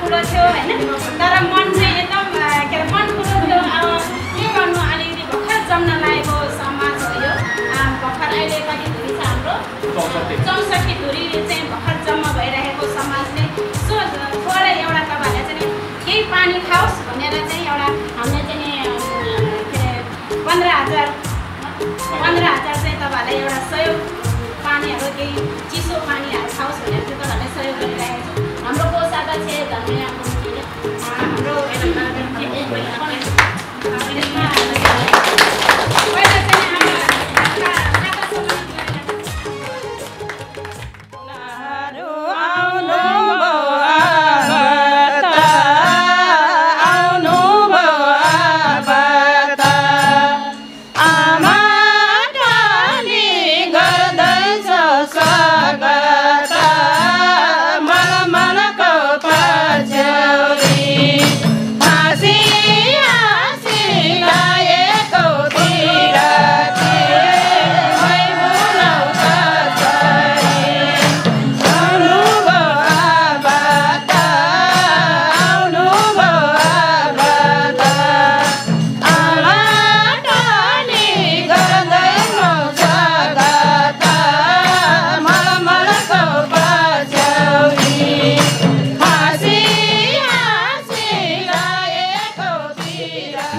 ठुलो थियो होइन तर मन चाहिँ एकदम के अरे मन ठुलो थियो के गर्नु अलिकति भर्खर जम्न लागेको समाज हो यो भर्खर अहिले कति धुरी छ हाम्रो चौसठी धुरी चाहिँ भर्खर जम्मा भइरहेको समाजले सो थोरै एउटा तपाईँहरूले चाहिँ केही पानी खाओस् भनेर चाहिँ एउटा हामीले चाहिँ के अरे पन्ध्र हजार पन्ध्र हजार चाहिँ तपाईँहरूलाई एउटा सहयोग पानीहरू केही चिसो पानीहरू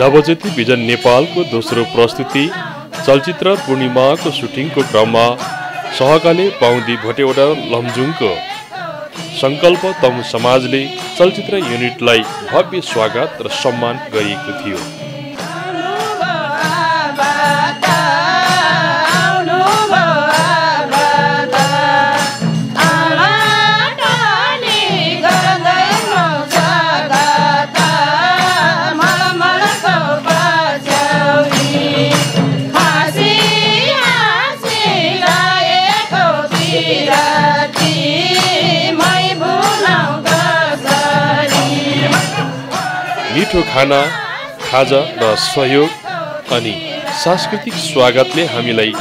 नवज्योति भिजन नेपालको दोस्रो प्रस्तुति चलचित्र पूर्णिमाको सुटिङको क्रममा सहकाले पाउँदी भटेवटा लमजुङको सङ्कल्प तम समाजले चलचित्र युनिटलाई भव्य स्वागत र सम्मान गरिएको थियो। खाना खाजा र सहयोग अनि सांस्कृतिक स्वागतले हामीलाई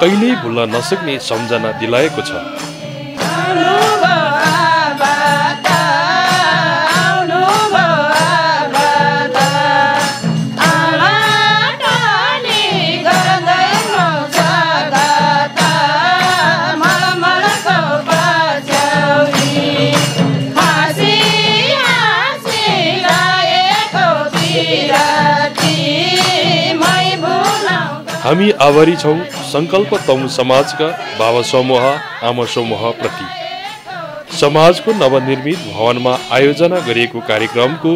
कहिल्यै भुल्न नसक्ने सम्झना दिलाएको छ। हामी आभारी छौँ सङ्कल्प तौ समाजका बाबा समूह आमा समूहप्रति समाजको नवनिर्मित भवनमा आयोजना गरिएको कार्यक्रमको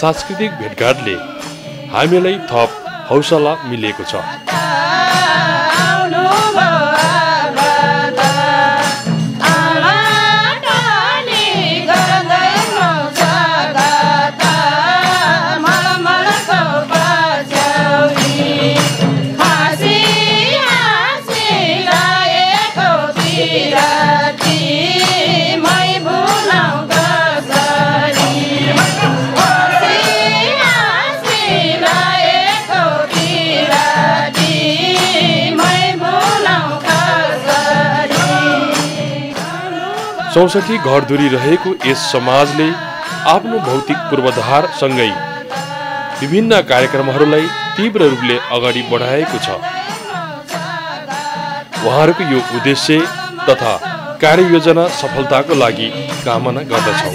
सांस्कृतिक भेटघाटले हामीलाई थप हौसला मिलेको छ। चौसठी घरधुरी रहेको यस समाजले आफ्नो भौतिक पूर्वाधारसँगै विभिन्न कार्यक्रमहरूलाई तीव्र रूपले अगाडि बढाएको छ। उहाँहरूको यो उद्देश्य तथा कार्ययोजना सफलताको लागि कामना गर्दछौँ।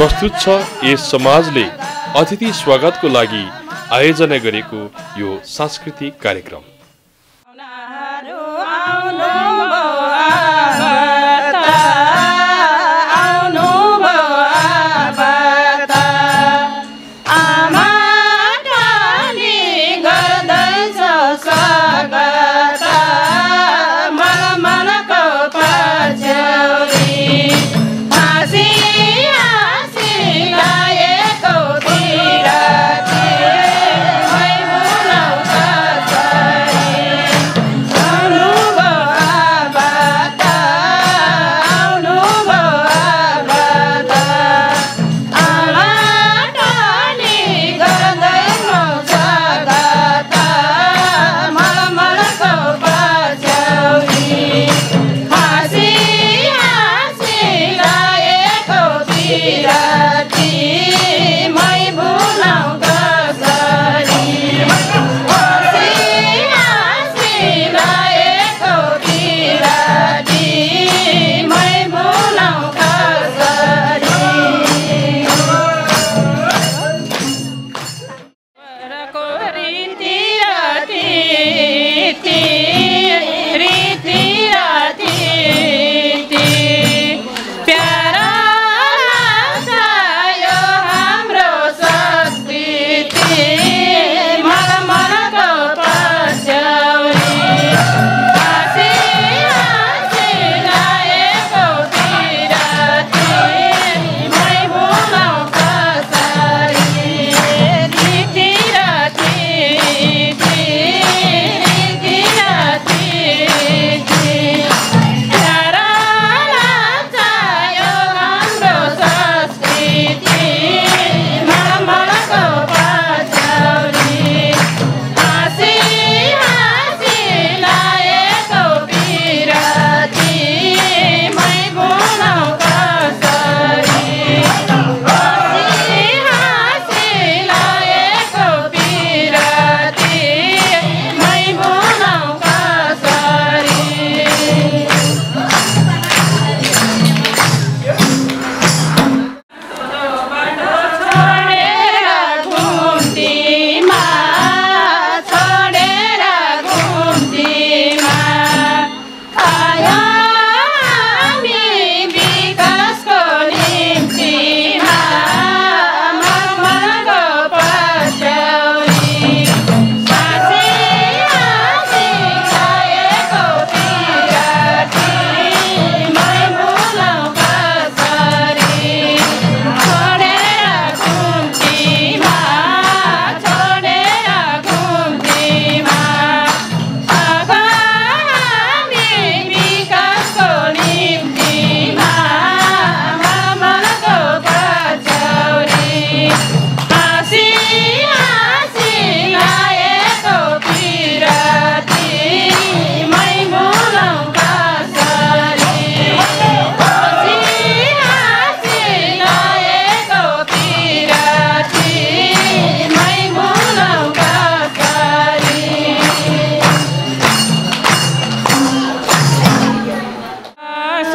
प्रस्तुत छ यस समाजले अतिथि स्वागतको लागि आयोजना गरेको यो सांस्कृतिक कार्यक्रम।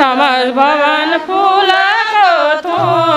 समर भवन फुलको थो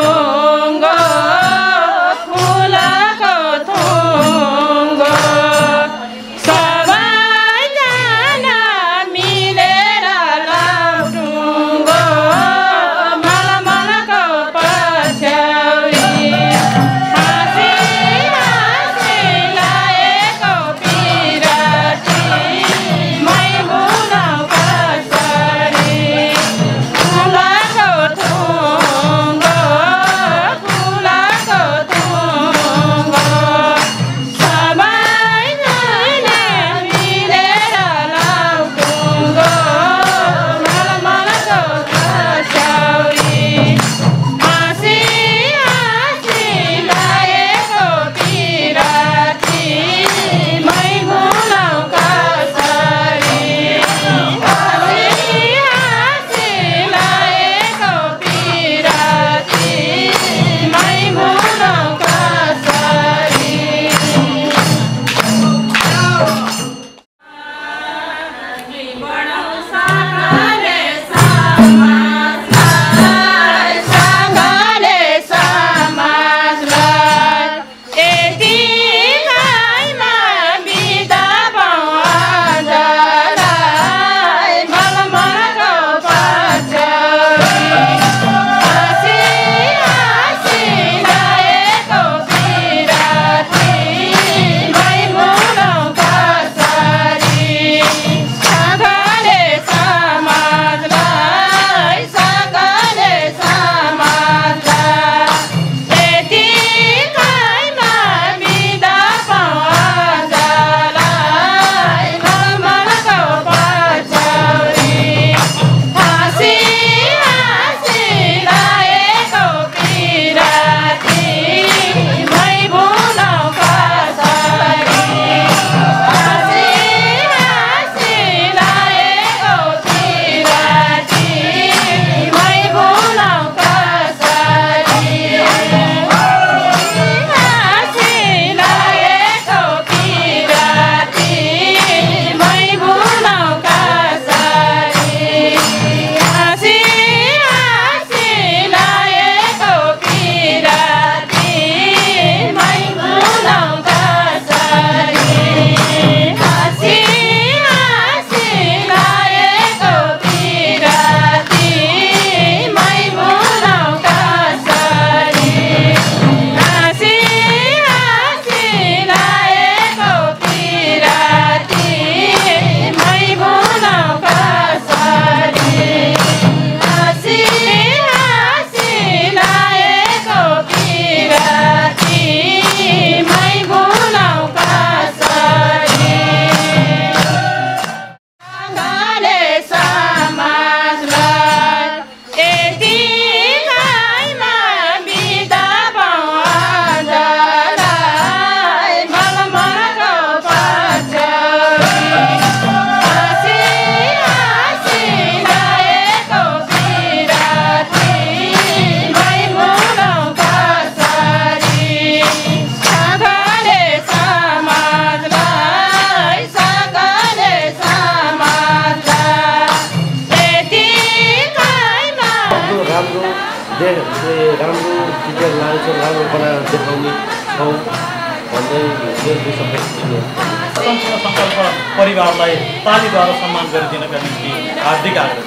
सङ्कल्प परिवारलाई तालीद्वारा सम्मान गरिदिनका निम्ति हार्दिक आग्रह।